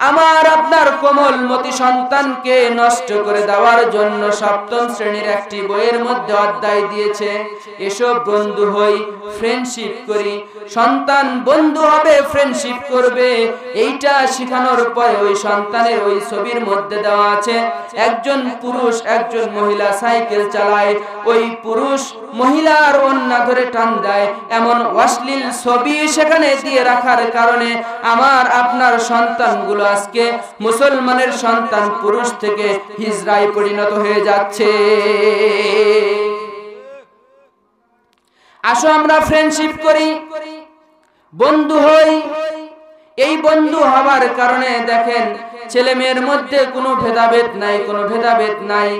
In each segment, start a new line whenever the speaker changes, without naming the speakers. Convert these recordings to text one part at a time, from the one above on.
আমার আপনার কোমলমতি সন্তানকে নষ্ট করে দেওয়ার জন্য সপ্তম শ্রেণির একটি বইয়ের মধ্যে অধ্যায় দিয়েছে। এসব বন্ধু হই ফ্রেন্ডশিপ করি। সন্তান বন্ধু হবে ফ্রেন্ডশিপ করবে। এইটা শেখানোর পরে ওই সন্তানের ওই ছবির মধ্যে দেওয়া আছে, একজন পুরুষ, একজন মহিলা সাইকেল চালায়, ওই পুরুষ মহিলার অন্যা ধরে টান দেয়। এমন অশ্লীল ছবি সেখানে দিয়ে রাখার কারণে আমার আপনার সন্তানগুলো আজকে মুসলমানের সন্তান পুরুষ থেকে হিজরায় পরিণত হয়ে যাচ্ছে। আসো আমরা ফ্রেন্ডশিপ করি, বন্ধু হই। এই বন্ধু হওয়ার কারণে দেখেন ছেলে মেয়ের মধ্যে কোনো ভেদাভেদ নাই, কোনো ভেদাভেদ নাই।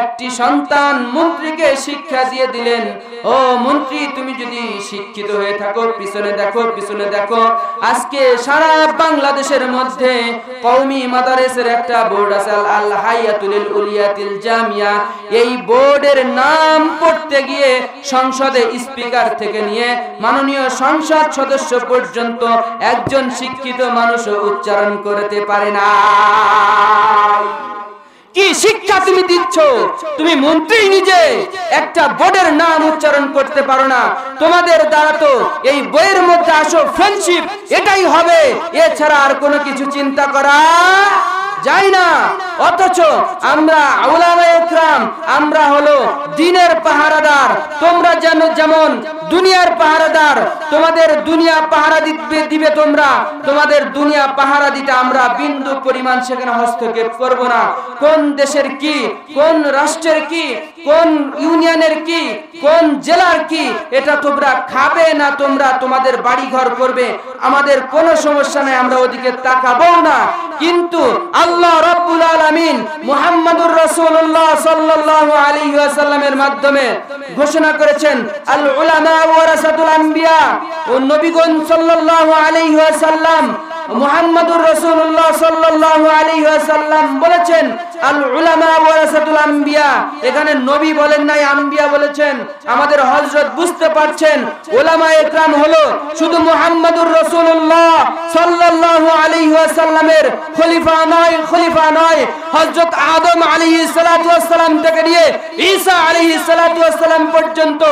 একটি সন্তান মন্ত্রীকে শিক্ষা দিয়ে দিলেন, ও মন্ত্রী, তুমি যদি শিক্ষিত হয়ে থাকো, পিছনে দেখো পিছনে দেখো। আজকে সারা বাংলাদেশের মধ্যে কওমি মাদারেসের একটা বোর্ড আছে, আল হাইয়াতুল উলিয়াতিল জামিয়া। এই বোর্ডের নাম পড়তে গিয়ে সংসদে স্পিকার থেকে নিয়ে মাননীয় সংসদ সদস্য পর্যন্ত একজন শিক্ষিত মানুষও উচ্চারণ করতে পারে না। কি শিক্ষা তুমি দিচ্ছ? তুমি মন্ত্রী নিজে। একটা বোর্ডের নাম উচ্চারণ করতে পারো না। তোমাদের দ্বারা তো এই বইয়ের মধ্যে আসো ফ্রেন্ডশিপ এটাই হবে। এছাড়া আর কোনো কিছু চিন্তা করা যাই না। অথচ আমরা আমরা হলো দিনের পাহারাদার। তোমরা যেন যেমন দুনিয়ার পাহারাদার, তোমাদের দুনিয়া পাহারা দিবে দিবে তোমরা। তোমাদের দুনিয়া পাহারা দিতে আমরা বিন্দু পরিমাণ সেখানে হস্তক্ষেপ করব না। কোন দেশের কি, কোন রাষ্ট্রের কি কোন ইউনিয়নের কি? কোন জেলার কি? এটা তোমরা খাবে না তোমরা? তোমাদের বাড়ি ঘর করবে। আমাদের কোনো সমস্যা নাই, আমরা ওদিকে তাকাবো না। কিন্তু আল্লাহ রাব্বুল আলামিন মুহাম্মাদুর রাসূলুল্লাহ সাল্লাল্লাহু আলাইহি ওয়াসাল্লামের মাধ্যমে ঘোষণা করেছেন, আল উলামা ওয়ারাসাতুল আম্বিয়া ও নবীগণ সাল্লাল্লাহু আলাইহি ওয়াসাল্লাম মুহাম্মাদুর রাসূলুল্লাহ সাল্লাল্লাহু আলাইহি ওয়াসাল্লাম বলেছেন আল উলামা ওয়ারাসাতুল এখানে নবী বলেন নাই বলেছেন। আমাদের হযরত বুঝতে পারছেন, উলামা একরাম হলো শুধু মুহাম্মাদুর রাসূলুল্লাহ সাল্লাল্লাহু আলাইহি ওয়াসাল্লামের খলিফা নয় খলিফা নয়। হযরত আদম আলাইহিস সালাতু ওয়াসসালাম থেকে নিয়ে ঈসা আলাইহিস সালাতু পর্যন্ত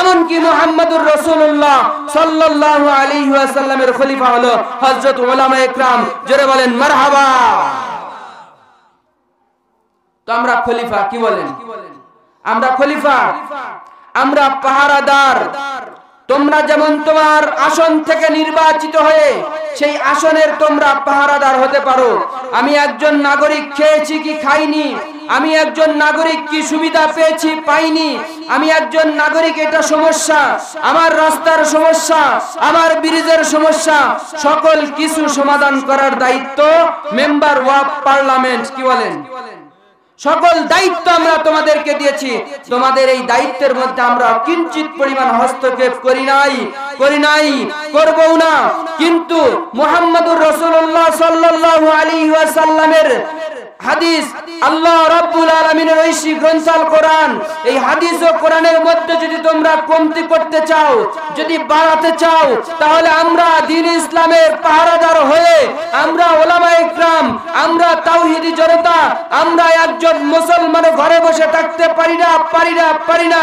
এমন কি মুহাম্মাদুর রাসূলুল্লাহ সাল্লাল্লাহু আলাইহি ওয়াসাল্লামের খলিফা হলো হযরত একরাম জোরে বলেন, মারহাবা। তো আমরা খলিফা, কি বলেন? আমরা খলিফা, আমরা পাহারাদার। তোমরা যেমন তোমার আসন থেকে নির্বাচিত হয়ে সেই আসনের তোমরা পাহারাদার হতে পারো। আমি একজন নাগরিক খেয়েছি কি খাইনি? আমি একজন নাগরিক কি সুবিধা পেয়েছি? পাইনি। আমি একজন নাগরিক, এটা সমস্যা। আমার রাস্তার সমস্যা, আমার ব্রিজের সমস্যা, সকল কিছু সমাধান করার দায়িত্ব মেম্বার অফ পার্লামেন্ট, কি বলেন? সকল দায়িত্ব আমরা তোমাদেরকে দিয়েছি। তোমাদের এই দায়িত্বের মধ্যে আমরা কিঞ্চিত পরিমাণ হস্তক্ষেপ করি নাই করি নাই, করবও না। কিন্তু মুহাম্মদুর রাসূলুল্লাহ সাল্লাল্লাহু আলাইহি ওয়াসাল্লামের হাদিস আল্লাহ রাব্বুল আলামিনের ঐশী গ্রন্থাল কোরআন। এই হাদিস ও কোরআনের মধ্যে যদি তোমরা কমতি করতে চাও, যদি বাড়াতে চাও, তাহলে আমরা দিন ইসলামের পাহারাদার হয়ে আমরা ওলামা ইকরাম, আমরা তাওহীদি জনতা, আমরা একজন মুসলমান ঘরে বসে থাকতে পারি না পারি না পারি না।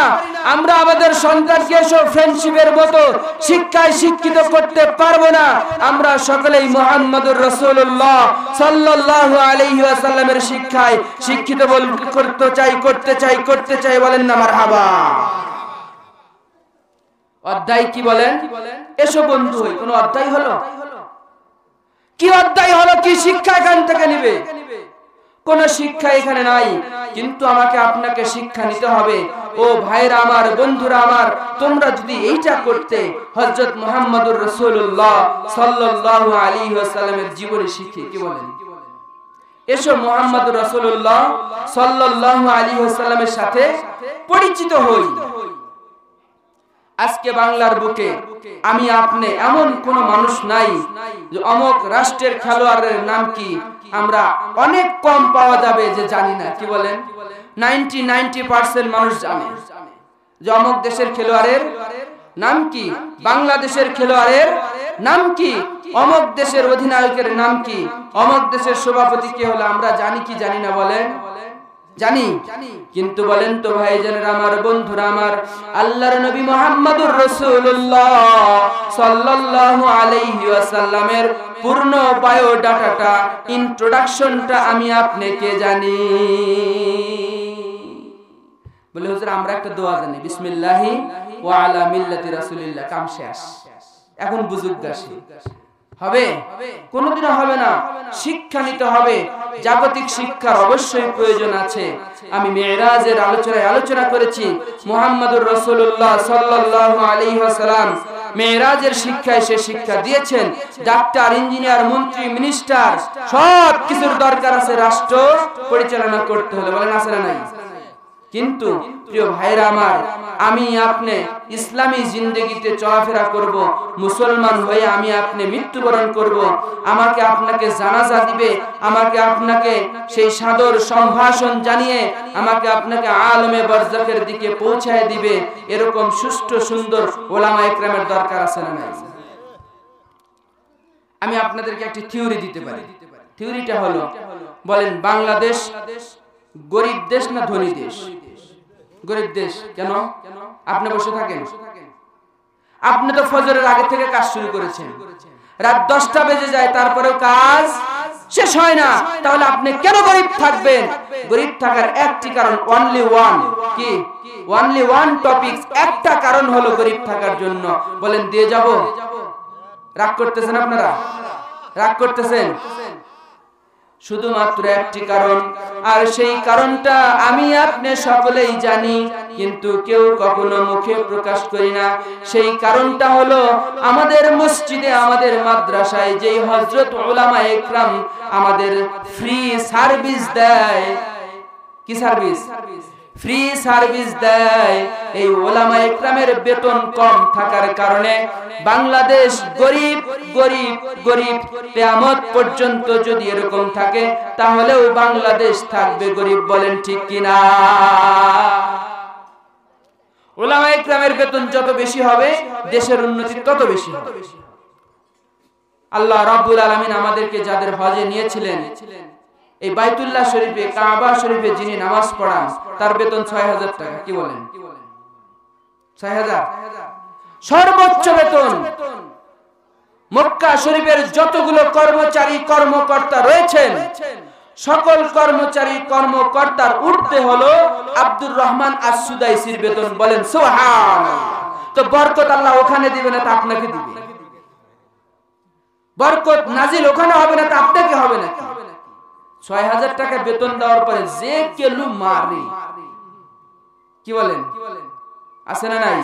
আমরা আমাদের সন্তানকে এসব ফ্রেন্ডশিপের মতো শিক্ষায় শিক্ষিত করতে পারব না। আমরা সকলেই মোহাম্মদুর রসুল্লাহ সাল্লাল্লাহু আলাইহি ওয়াসাল্লামের শিক্ষায় শিক্ষিত বল করতে চাই করতে চাই করতে চাই বলেন না, মারহাবা। অধ্যায় কি বলেন? এসো বন্ধু, কোন অধ্যায় হলো? কি অধ্যায় হলো? কি শিক্ষা এখান থেকে নিবে? কোন শিক্ষা এখানে নাই, কিন্তু আমাকে আপনাকে শিক্ষা নিতে হবে। ও ভাইরা আমার, বন্ধুরা আমার, তোমরা যদি এইটা করতে হযরত মুহাম্মদুর রাসূলুল্লাহ সাল্লাল্লাহু আলাইহি ওয়াসাল্লামের জীবনে শিখে, কি বলেন? এসো মুহাম্মদুর রাসূলুল্লাহ সাল্লাল্লাহু আলাইহি ওয়াসাল্লামের সাথে পরিচিত হই। আজকে বাংলার বুকে আমি আপনি এমন কোন মানুষ নাই যে অমক রাষ্ট্রের খেলোয়াড়ের নাম কি আমরা অনেক কম পাওয়া যাবে যে জানি না। কি বলেন? নাইনটি নাইনটি পার্সেন্ট মানুষ জানে। যে অমক দেশের খেলোয়াড়ের নাম কি? বাংলাদেশের খেলোয়াড়ের নাম কি? অমক দেশের অধিনায়কের নাম কি? অমক দেশের সভাপতি কে হলো? আমরা জানি কি জানি না বলেন? জানি। কিন্তু বলেন তো ভাইজানেরা আমার, বন্ধুরা আমার, আল্লাহর নবী মোহাম্মদুর রাসূলুল্লাহ সাল্লাল্লাহু আলাইহি ওয়াসাল্লামের পূর্ণ বায়োডাটাটা, ইন্ট্রোডাকশনটা আমি আপনাকে জানি। বলে, হুজুর, আমরা একটা দোয়া জানি। বিসমিল্লাহি ওয়া আলা মিল্লাতি রাসূলিল্লাহ। কাম শেষ। এখন বুজুর্গ আসি। হবে। কোনোদিনও হবে না। শিক্ষা নিতে হবে। জাগতিক শিক্ষার অবশ্যই প্রয়োজন আছে। আমি মেয়েরাজের আলোচনায় আলোচনা করেছি। মোহাম্মদুর রসুল্লাহ সাল্লাল্লাহু আলাইহি ওয়াসাল্লাম মেয়েরাজের শিক্ষায় সে শিক্ষা দিয়েছেন। ডাক্তার, ইঞ্জিনিয়ার, মন্ত্রী, মিনিস্টার সব কিছুর দরকার আছে। রাষ্ট্র পরিচালনা করতে হলে। বলেন না নাই? কিন্তু প্রিয় ভাইরা আমার আমি আপনি ইসলামী জিন্দগিতে চলাফেরা করব মুসলমান হয়ে আমি আপনি মৃত্যুবরণ করব আমাকে আপনাকে জানাজা দিবে আমাকে আপনাকে সেই সাদর সম্ভাষণ জানিয়ে আমাকে আপনাকে আলমে বরজাকের দিকে পৌঁছায় দিবে এরকম সুষ্ঠু সুন্দর ওলামা একরামের দরকার আছে না নাই? আমি আপনাদেরকে একটি থিওরি দিতে পারি। থিওরিটা হলো বলেন বাংলাদেশ গরিব দেশ না ধনী দেশ? গরিব দেশ কেন? আপনি বসে থাকেন। আপনি তো ফজরের আগে থেকে কাজ শুরু করেছেন। রাত দশটা বেজে যায় তারপরেও কাজ শেষ হয় না। তাহলে আপনি কেন গরিব থাকবেন? গরিব থাকার একটি কারণ অনলি ওয়ান কি? অনলি ওয়ান টপিক একটা কারণ হলো গরিব থাকার জন্য। বলেন দিয়ে যাব? রাগ করতেছেন আপনারা? রাগ করতেছেন? শুধুমাত্র একটি কারণ। আর সেই কারণটা আমি আপনি সকলেই জানি, কিন্তু কেউ কখনো মুখে প্রকাশ করি না। সেই কারণটা হলো আমাদের মসজিদে, আমাদের মাদ্রাসায় যেই হজরত ওলামা একরাম আমাদের ফ্রি সার্ভিস দেয়। কি সার্ভিস ফ্রি সার্ভিস দেয়। এই ওলামা একরামের বেতন কম থাকার কারণে বাংলাদেশ গরিব গরিব গরিব কেয়ামত পর্যন্ত যদি এরকম থাকে, তাহলেও বাংলাদেশ থাকবে গরিব বলেন ঠিক কিনা? ওলামা একরামের বেতন যত বেশি হবে, দেশের উন্নতি তত বেশি হবে। আল্লাহ রাব্বুল আলামিন আমাদেরকে যাদের হজে নিয়েছিলেন এই বাইতুল্লাহ শরীফে, কাবা শরীফে যিনি নামাজ পড়ান, তার বেতন ছয় হাজার টাকা। কি বলেন? ছয় হাজার? সর্বোচ্চ বেতন। মক্কা শরীফের যতগুলো কর্মচারী, কর্মকর্তা রয়েছেন, সকল কর্মচারী, কর্মকর্তার উঠতে হলো আব্দুর রহমান আসুদাইসির বেতন। বলেন সোহান তো বরকত আল্লাহ ওখানে দিবে না তা আপনাকে দিবে। বরকত নাজিল ওখানে হবে না তা আপনাকে হবে না ছয় হাজার টাকা বেতন দেওয়ার পরে যে কেলু মারে। কি বলেন? আছে না নাই?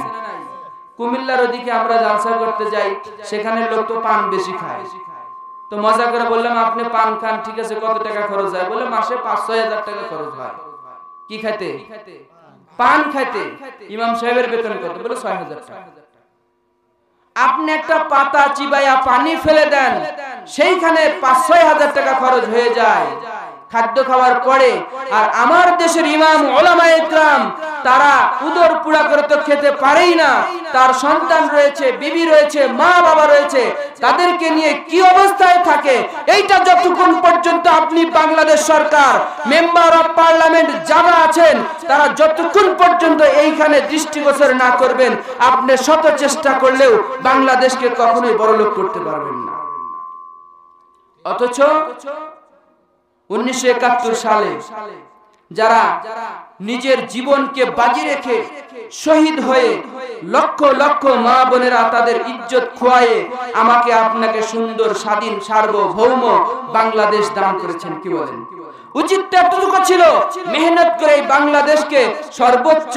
কুমিল্লার ওদিকে আমরা জালসা করতে যাই সেখানে লোক তো পান বেশি খায়। তো মজা করে বললাম আপনি পান খান ঠিক আছে কত টাকা খরচ হয়? বলে মাসে পাঁচ ছয় হাজার টাকা খরচ হয়। কি খাইতে। পান খাইতে। ইমাম সাহেবের বেতন কত? বলে ছয় হাজার টাকা। আপনি একটা পাতা চিবাইয়া পানি ফেলে দেন, সেইখানে পাঁচ ছয় হাজার টাকা খরচ হয়ে যায়। খাদ্য খাওয়ার পরে, আর আমার দেশের ইমাম ওলামা ইকরাম, তারা উদর পুরা করে তো খেতে পারেই না। তার সন্তান রয়েছে, বিবি রয়েছে, মা বাবা রয়েছে, তাদেরকে নিয়ে কি অবস্থায় থাকে? এইটা যতক্ষণ পর্যন্ত আপনি বাংলাদেশ সরকার, মেম্বার অফ পার্লামেন্ট যারা আছেন, তারা যতক্ষণ পর্যন্ত এইখানে দৃষ্টিগোচর না করবেন, আপনি শত চেষ্টা করলেও বাংলাদেশকে কখনোই বড়লোক করতে পারবেন না। অথচ উনিশশো একাত্তর সালে যারা নিজের জীবনকে বাজি রেখে শহীদ হয়ে লক্ষ লক্ষ মা বোনেরা তাদের ইজ্জত খোয়ায়ে আমাকে আপনাকে সুন্দর, স্বাধীন, সার্বভৌম বাংলাদেশ দান করেছেন, কি বলেন? উচিত ছিল, মেহনত করে বাংলাদেশকে সর্বোচ্চ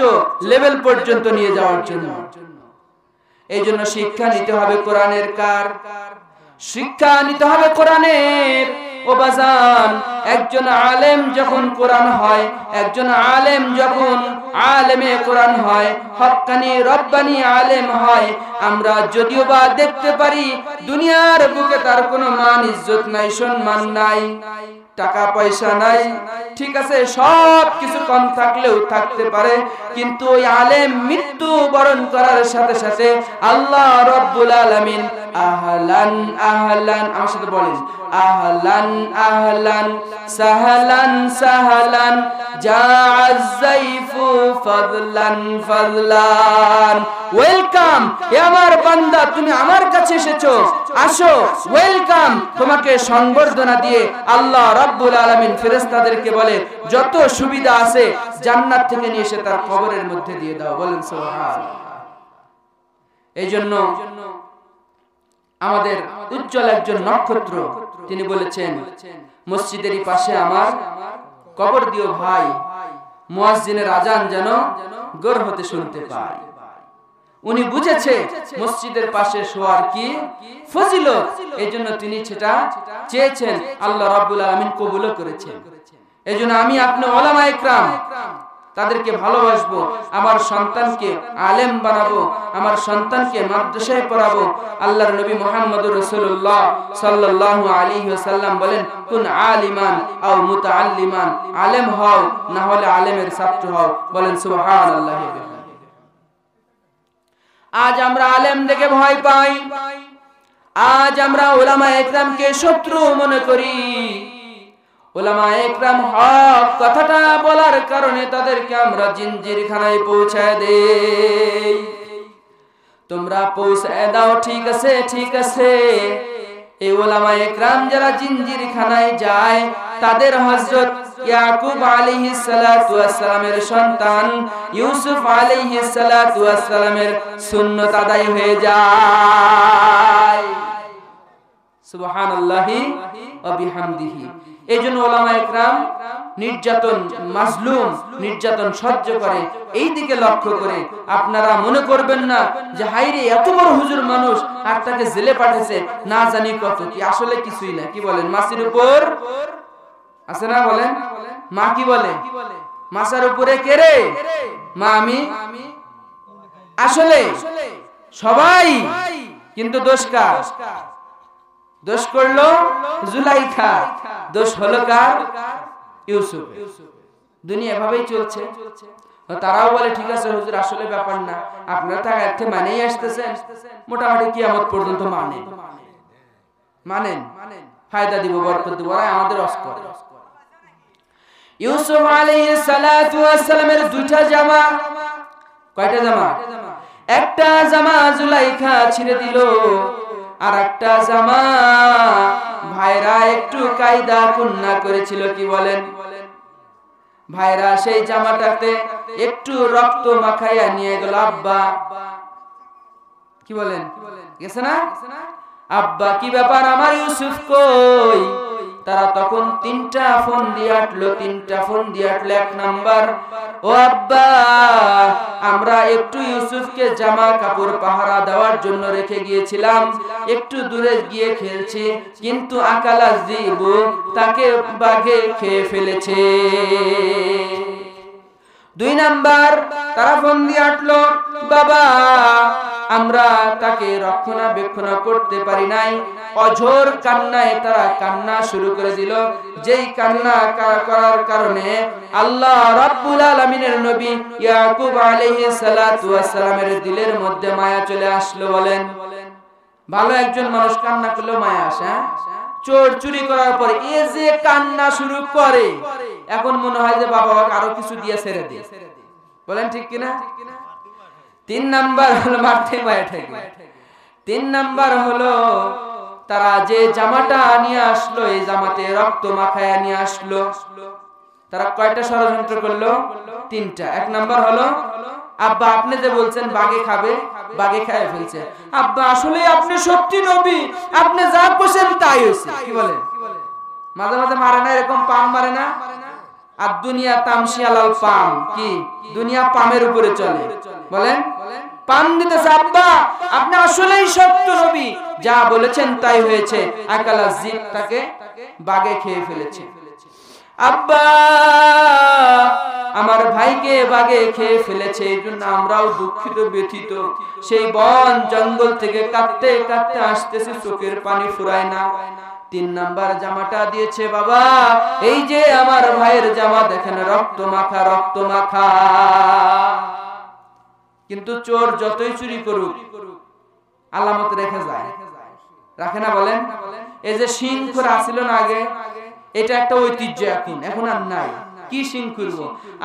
লেভেল পর্যন্ত নিয়ে যাওয়ার জন্য। এই জন্য শিক্ষা নিতে হবে কোরআনের কার? শিক্ষা নিতে হবে কোরআনের। একজন আলেম যখন কোরআন হয়, একজন আলেম যখন আলেমে কোরআন হয়, হক্কানি রব্বানি আলেম হয়, আমরা যদিও বা দেখতে পারি, দুনিয়ার বুকে তার কোনো মান ইজ্জত নাই, সম্মান নাই। টাকা পয়সা নাই। ঠিক আছে সব কিছু কম থাকলেও থাকতে পারে, কিন্তু ওই আলেম মৃত্যু বরণ করার সাথে সাথে আল্লাহ রব্বুল আলামিন আহলান আহলান, আমার সাথে বলেন, আহলান আহলান, সাহলান সাহলান জাআযাইফু ফাদলান ফাদলান। ওয়েলকাম হে আমার বান্দা, তুমি আমার কাছে এসেছ। আসো ওয়েলকাম তোমাকে সংবর্ধনা দিয়ে আল্লাহ রাব্বুল আলামিন ফেরেশতাদেরকে বলে, যত সুবিধা আছে জান্নাত থেকে নিয়ে এসে তার কবরের মধ্যে দিয়ে দাও। বলেন সুবহানাল্লাহ। এই জন্য আমাদের উজ্জ্বল একজন নক্ষত্র, তিনি বলেছেন মসজিদেরই পাশে আমার কবর দিও ভাই, মুয়াজ্জিনের আজান যেন গর হতে শুনতে পাই উনি বুঝেছে মসজিদের পাশে শোয়ার কি ফজিলত? এই জন্য তিনি সেটা চেয়েছেন। আল্লাহ রাব্বুল আলামিন কবুলও করেছেন। এই জন্য আমি আপনি ওলামা ইকরাম তাদেরকে ভালোবাসবো আমার সন্তানকে আলেম বানাবো আমার সন্তানকে মাদ্রাসায় পড়াবো। আল্লাহর নবী মুহাম্মদুর রাসূলুল্লাহ সাল্লাল্লাহু আলাইহি ওয়াসাল্লাম বলেন কুন আলিমান আও মুতাআল্লিমান আলেম হও না হলে আলেমের ছাত্র হও। বলেন সুবহানাল্লাহ। আজ আমরা আলেম দেখে ভয় পাই। আজ আমরা ওলামা একরামকে শত্রু মনে করি। ওলামা একরাম হক কথাটা বলার কারণে তাদেরকে আমরা জিনজিরখানায় পৌঁছায় দেই। তোমরা পৌঁছায় দাও, ঠিক আছে ঠিক আছে। এই ওলামা একরাম যারা জিনজিরখানায় যায়, তাদের হযরত ইয়াকুব আলাইহিস সালাতু ওয়াসসালামের সন্তান, ইউসুফ আলাইহিস সালাতু ওয়াসসালামের সুন্নাত আদায় হয়ে যায়। সুবহানাল্লাহি ওয়া বিহামদিহি। এই জন্য ওলামা একরাম নির্যাতন, মাজলুম নির্যাতন সহ্য করে। এই দিকে লক্ষ্য করে। আপনারা মনে করবেন না যে হাইরে এত বড় হুজুর মানুষ আর তাকে জেলে পাঠিয়েছে। না জানি কত কি। আসলে কিছুই না। কি বলেন? মাসির উপর আছে না বলেন? মা কি বলে? মাসার উপরে কে রে? মা আমি? আসলে সবাই কিন্তু দোষ কার? দোষ করল জুলাইখা। দোষ হলো কার? ইউসুফ দুনিয়া এভাবেই চলছে। তারাও বলে, ঠিক আছে হুজুর, আসলে ব্যাপার না। আপনারা তো এর মানেই আসতেছেন। মোটামুটি কিয়ামত পর্যন্ত মানে মানেন। ফায়দা দিব, বরকত দিব। ওরা আমাদের অস্কর। ইউসুফ আলাইহিস সালাতু ওয়াস সালামের দুইটা জামা। কয়টা জামা? একটা জামা জুলাইখা ছিঁড়ে দিল আর একটা জামা ভাইরা একটু কায়দা কুন্না করেছিল, কি বলেন? ভাইরা সেই জামাটাতে একটু রক্ত মাখাইয়া নিয়ে গেল, আব্বা। কি বলেন? গেছে না? আব্বা, কি ব্যাপার? আমার ইউসুফ কই? তারা তখন তিনটা ফোন দিয়ে আটলো, তিনটা ফোন দিয়ে আটলো, এক নাম্বার, ও আব্বা, আমরা একটু ইউসুফকে জামা কাপড় পাহারা দেওয়ার জন্য রেখে গিয়েছিলাম, একটু দূরে গিয়ে খেলছি, কিন্তু আকালা জিবু তাকে বাঘে খেয়ে ফেলেছে। দুই নাম্বার, তারা ফোন দিয়ে আটলো। বাবা, আমরা তাকে রক্ষণাবেক্ষণ করতে পারি নাই। অঝোর কান্নায় তারা কান্না শুরু করে দিল। যেই কান্না করার কারণে আল্লাহ রাব্বুল আলামিনের নবী ইয়াকুব আলাইহিস সালাতু ওয়াস সালামের দিলের মধ্যে মায়া চলে আসলো বলেন। ভালো একজন মানুষ কান্না করলেও মায়া আসে হ্যাঁ? চোর চুরি করার পর এ যে কান্না শুরু করে, এখন মনে হয় যে বাবা আরও কিছু দিয়ে ছেড়ে দিয়ে বলেন ঠিক কিনা? তিন নাম্বার হলো মাঠে মায়া তিন নাম্বার হলো তারা যে জামাটা নিয়ে আসলো, এই জামাতে রক্ত মাখায় নিয়ে আসলো। তারা কয়টা ষড়যন্ত্র করল? তিনটা। এক নাম্বার হলো, আব্বা আপনি যে বলছেন বাগে খাবে বাগে খায় ফেলছে। আব্বা, আসলে আপনি সত্যি নবী। আপনি যা বসেন তাই হয়েছে। কি বলেন? মাঝে মাঝে মারে না, এরকম পাম মারে না? আর দুনিয়া তামশিয়ালাল পাম। কি? দুনিয়া পামের উপরে চলে। বলেন? পাম দিতেছে, আব্বা, আপনি আসলেই সত্য নবী। যা বলেছেন তাই হয়েছে। আকালা জিপ তাকে বাগে খেয়ে ফেলেছে। আব্বা আমার ভাইকে বাগে খেয়ে ফেলেছে এই জন্য আমরাও দুঃখিত, ব্যথিত। সেই বন জঙ্গল থেকে কাঁদতে কাঁদতে আসতেছে, চোখের পানি ফুরায় না। তিন নাম্বার জামাটা দিয়েছে, বাবা, এই যে আমার ভাইয়ের জামা, দেখেন, রক্ত মাখা রক্ত মাখা। কিন্তু চোর যতই চুরি করুক, আলামত রেখে যায়। রাখে না বলেন? এই যে শিং করে আসিল না আগে, এটা একটা ঐতিহ্য এখন এখন আর নাই। কি শিং করব?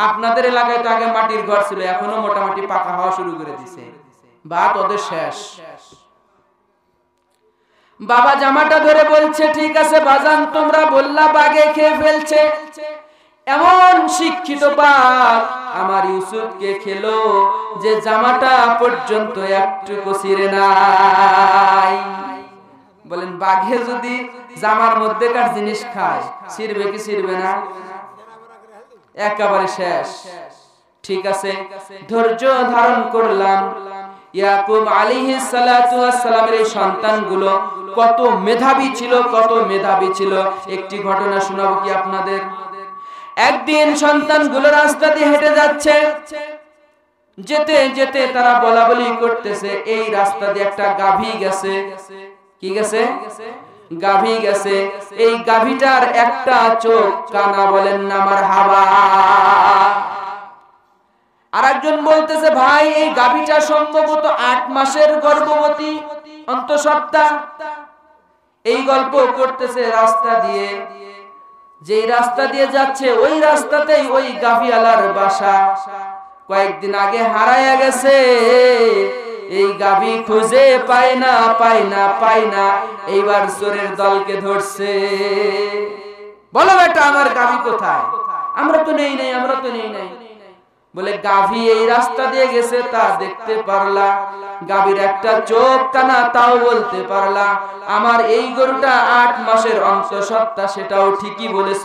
আপনাদের এলাকায় তো আগে মাটির ঘর ছিল, এখনও মোটামুটি পাকা হওয়া শুরু করে দিছে। ভাত ওদের শেষ। বাবা জামাটা ধরে বলছে, ঠিক আছে বাজান, তোমরা বললা বাগে খেয়ে ফেলছে। এমন শিক্ষিত বাপ আমার ইউসুফকে খেলো যে জামাটা পর্যন্ত একটুকু ছিঁড়ে নাই। বলেন, বাঘে যদি জামার মধ্যেকার জিনিস খায়, ছিঁড়বে কি ছিঁড়বে না? একেবারে শেষ। ঠিক আছে, ধৈর্য ধারণ করলাম। ইয়াকুব আলাইহিস সালাতু ওয়াসসালামের এই সন্তানগুলো কত মেধাবী ছিল, কত মেধাবী ছিল। একটি ঘটনা শোনাবো কি আপনাদের? একদিন সন্তানগুলো রাস্তা দিয়ে হেঁটে যাচ্ছে। যেতে যেতে তারা বলা বলি করতেছে, এই রাস্তা দিয়ে একটা গাভী গেছে। কি গেছে? গাভী গেছে। এই গাভীটার একটা চোখ কানা বলেন না আমার হাওয়া আর একজন বলতেছে, ভাই, এই গাভীটা সম্ভবত আট মাসের গর্ভবতী, অন্তঃসত্ত্বা। এই গল্প করতেছে রাস্তা দিয়ে। যেই রাস্তা দিয়ে যাচ্ছে, ওই রাস্তাতেই ওই গাভিয়ালার বাসা। কয়েকদিন আগে হারায়া গেছে। এই গাভি খুঁজে পায় না পায় না পায় না। এইবার চোরের দলকে ধরছে। বলো বেটা, আমার গাভি কোথায়? আমরা তো নেই নাই, আমরা তো নেই নাই। বলে, গাভী এই রাস্তা দিয়ে গেছে, তা দেখতে পারলা। গাভীর একটা চোখ কানা তাও বলতে পারলা। আমার এই গরুটা আট মাসের অংশ সত্তা সেটাও ঠিকই বলেছ,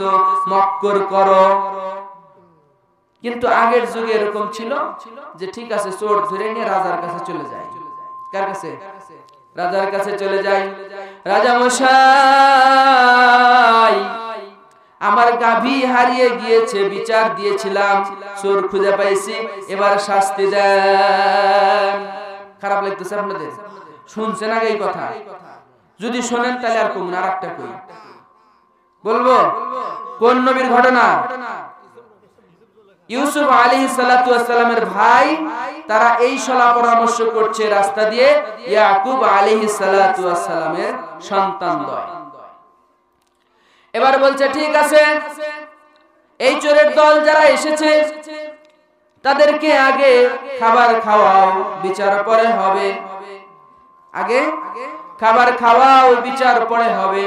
মক্কর করো। কিন্তু আগের যুগে এরকম ছিল? যে ঠিক আছে, চোর ধরে নিয়ে রাজার কাছে চলে যায়। কার কাছে? রাজার কাছে চলে যায়। রাজা মশাই, আমার গাভী হারিয়ে গিয়েছে, বিচার দিয়েছিলাম, চোর খুঁজে পাইছি, এবার শাস্তি দেন। খারাপ লাগতেছে আপনাদের? শুনছেন আগে এই কথা? যদি শোনেন, তাহলে আর কমুন, আর একটা কই? বলব? কোন নবীর ঘটনা? ইউসুফ আলী সালামের ভাই, তারা এই সলা পরামর্শ করছে রাস্তা দিয়ে ইয়াকুব আলী সালামের সন্তান দয় এবার বলছে, ঠিক আছে, এই চোরের দল যারা এসেছে, তাদেরকে আগে খাবার খাওয়াও, বিচার পরে হবে। আগে খাবার খাওয়াও, বিচার পরে হবে।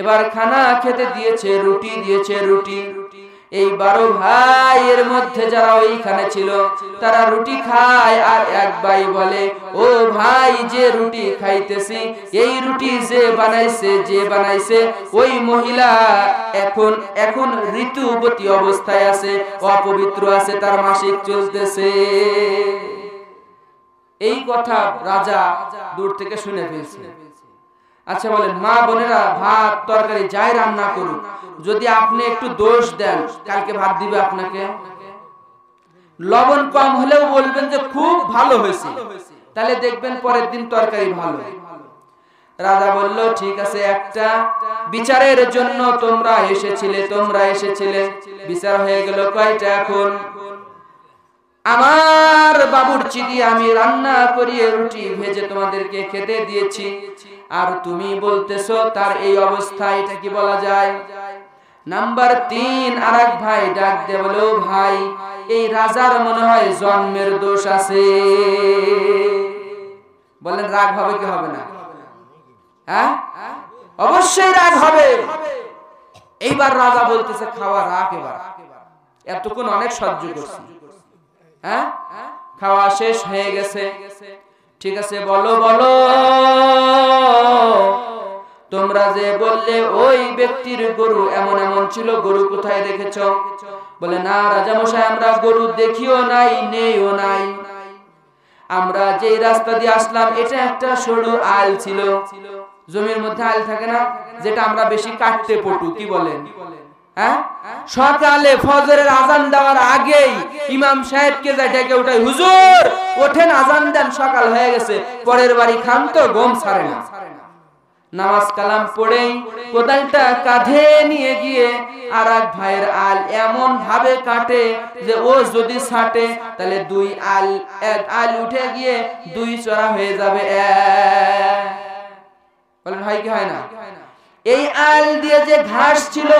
এবার খানা খেতে দিয়েছে, রুটি দিয়েছে, রুটি। এই বারো ভাইয়ের মধ্যে যারা ওইখানে ছিল, তারা রুটি খায় আর এক ভাই বলে, ও ভাই, যে রুটি খাইতেছি, এই রুটি যে বানাইছে যে বানাইছে, ওই মহিলা এখন এখন ঋতুবতী অবস্থায় আছে, অপবিত্র আছে, তার মাসিক চলতেছে। এই কথা রাজা দূর থেকে শুনে ফেলছে। আচ্ছা বলেন, মা বোনেরা ভাত, তরকারি যাই রান্না করুন যদি আপনি একটু দোষ দেন, কালকে ভাত দিবে আপনাকে। লবণ কম হলেও বলবেন যে খুব ভালো হয়েছে। তাহলে দেখবেন পরের দিন তরকারি ভালো। রাজা বলল, ঠিক আছে, একটা বিচারের জন্য তোমরা এসেছিলে তোমরা এসেছিলে। বিচার হয়ে গেল কয়টা এখন? আমার বাবুর চিদি আমি রান্না করিয়ে রুটি ভেজে তোমাদেরকে খেতে দিয়েছি। আর তুমি বলতেছো, তার এই অবস্থা, এটা কি বলা যায়? নাম্বার তিন আর এক ভাই ডাক দে বলো ভাই, এই রাজার মনে হয় জন্মের দোষ আছে। বলেন রাগ হবে কি হবে না? হ্যাঁ? অবশ্যই রাগ হবে। এইবার রাজা বলতেছে, খাওয়া রাগ এবার। এতক্ষণ অনেক সহ্য করছি। হ্যাঁ? খাওয়া শেষ হয়ে গেছে। ঠিক আছে, বলো বলো। তোমরা যে বললে, ওই ব্যক্তির গরু এমন এমন ছিল, গরু কোথায় দেখেছ? বলে, না রাজামশাই আমরা গরু দেখিও নাই, নেইও নাই। আমরা যে রাস্তা দিয়ে আসলাম, এটা একটা সরু আল ছিল। জমির মধ্যে আল থাকে না, যেটা আমরা বেশি কাটতে পটু, কি বলেন? হ্যাঁ? সকালে ফজরের আজান দেওয়ার আগেই ইমাম সাহেবকে যায় ডেকে উঠাই হুজুর, ওঠেন, আজান দেন, সকাল হয়ে গেছে, পরের বাড়ি খান তো, গম ছাড়ে না। নামাজ কালাম পড়েই কোদালটা কাঁধে নিয়ে গিয়ে আর এক ভাইয়ের আল এমন ভাবে কাটে যে ও যদি ছাটে তাহলে দুই আল আল উঠে গিয়ে দুই চড়া হয়ে যাবে। কি হয় না? এই আল দিয়ে যে ঘাস ছিল,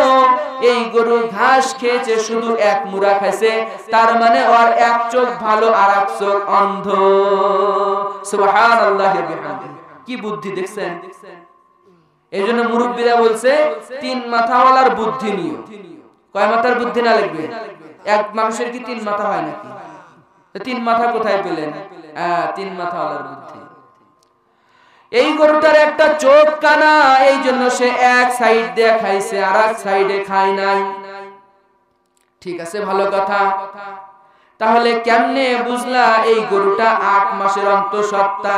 এই গরু ঘাস খেয়েছে, শুধু এক মুড়া খাইছে, তার মানে ওর এক চোখ ভালো, আর এক চোখ অন্ধ। কি বুদ্ধি দেখছেন? এই জন্য মুরব্বীরা বলছে, তিন মাথাওয়ালার বুদ্ধি নিও। কয় মাথার বুদ্ধি না লাগবে এক মানুষের কি তিন মাথা হয় নাকি? তিন মাথা কোথায় পেলেন? হ্যাঁ তিন মাথাওয়ালার বুদ্ধি। এই গরুটার একটা চোখ কানা, এই জন্য সে এক সাইড দিয়ে খাইছে আর এক সাইডে খায় নাই। ঠিক আছে, ভালো কথা। তাহলে কেমনে বুঝলা এই গরুটা আট মাসের অন্তঃসত্ত্বা?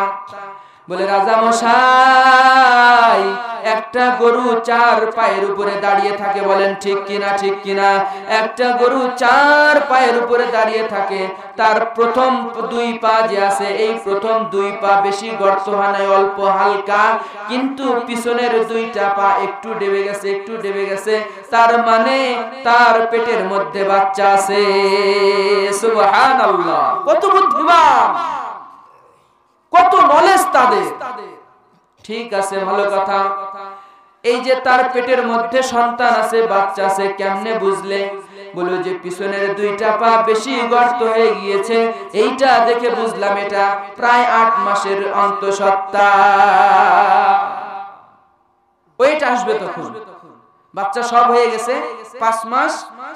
বলে, রাজা মশাই, একটা গরু চার পায়ের উপরে দাঁড়িয়ে থাকে। বলেন, ঠিক কিনা ঠিক কিনা? একটা গরু চার পায়ের উপরে দাঁড়িয়ে থাকে। তার প্রথম দুই পা যে আছে, এই প্রথম দুই পা বেশি গর্ত হয় অল্প হালকা। কিন্তু পিছনের দুইটা পা একটু ডেবে গেছে, একটু ডেবে গেছে। তার মানে তার পেটের মধ্যে বাচ্চা আছে। সুবহানাল্লাহ। কত বুদ্ধিমান! কত নলেজ তাদের। ঠিক আছে, ভালো কথা। এই যে তার পেটের মধ্যে সন্তান আছে, বাচ্চা আছে, কেমনে বুঝলে? বলো যে পিছনের দুইটা পা বেশি গর্ত হয়ে গিয়েছে, এইটা দেখে বুঝলাম এটা প্রায় আট মাসের অন্তঃসত্ত্বা। ওইটা আসবে তখন। বাচ্চা সব হয়ে গেছে, পাঁচ মাস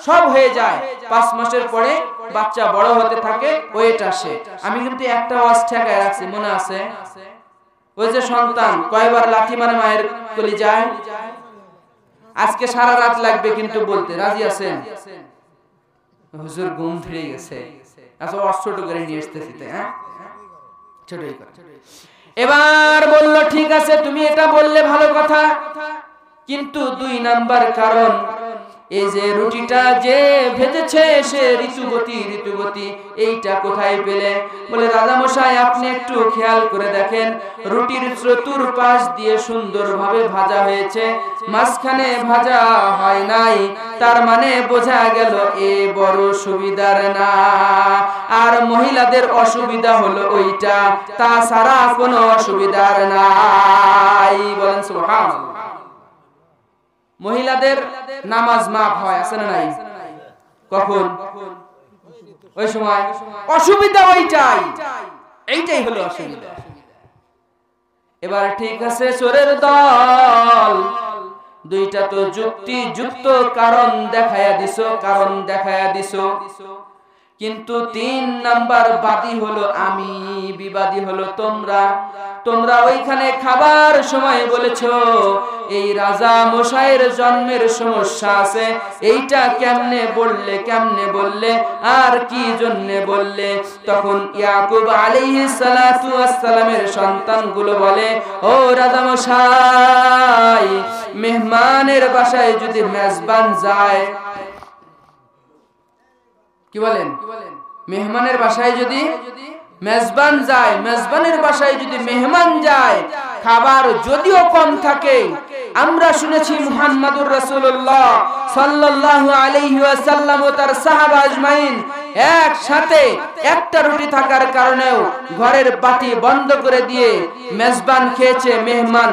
সব হয়ে যায়। পাঁচ মাসের পরে বাচ্চা বড় হতে থাকে ওয়েট আসে আমি কিন্তু একটা ওয়াজ ঠেকায় রাখছি, মনে আছে? ওই যে সন্তান, কয়বার লাঠি মানে মায়ের কলি যায়? আজকে সারা রাত লাগবে কিন্তু বলতে, রাজি আছেন? হুজুর ঘুম ফিরে গেছে। আচ্ছা অস্ত্র করে নিয়ে আসতেছি হ্যাঁ? ছোটই করে। এবার বলল, ঠিক আছে, তুমি এটা বললে ভালো কথা। কিন্তু দুই নাম্বার কারণ এই যে রুটিটা যে ভেজেছে সে ঋতুবতী ঋতুবতী এইটা কোথায় পেলে? বলে রাজা মশাই আপনি একটু খেয়াল করে দেখেন, রুটির চতুর পাশ দিয়ে সুন্দরভাবে ভাজা হয়েছে, মাঝখানে ভাজা হয় নাই, তার মানে বোঝা গেল এ বড় সুবিধার না। আর মহিলাদের অসুবিধা হলো ওইটা, তাছাড়া কোনো অসুবিধার নাই। বলেন, সুবহানাল্লাহ। মহিলাদের নামাজ মাফ হয়, আছে না নাই? কখন? ওই সময়? অসুবিধা ওইটাই। এইটাই হলো অসুবিধা। এবার ঠিক আছে চোরের দল। দুইটা তো যুক্তি যুক্ত কারণ দেখায়া দিছ, কারণ দেখায়া দিছ। কিন্তু তিন নাম্বার বাদী হলো আমি, বিবাদী হলো তোমরা। তোমরা ওইখানে খাবার সময় বলেছ, এই রাজা মশাইয়ের জন্মের সমস্যা আছে, এইটা কেমনে বললে কেমনে বললে, আর কি জন্য বললে? তখন ইয়াকুব আলাইহিস সালাতু ওয়াসসালামের সন্তানগুলো বলে, ও রাজা মশাই, মেহমানের বাসায় যদি মেজবান যায় কি বলেন? মেহমানের বাসায় যদি মেজবান যায়, মেজবানের বাসায় যদি মেহমান যায়, খাবার যদিও কম থাকে, আমরা শুনেছি মুহাম্মাদুর রাসূলুল্লাহ সাল্লাল্লাহু আলাইহি ওয়াসাল্লাম ও তার সাহাবা আজমাইন একসাথে একটা রুটি থাকার কারণেও ঘরের বাটি বন্ধ করে দিয়ে মেজবান খেয়েছে মেহমান।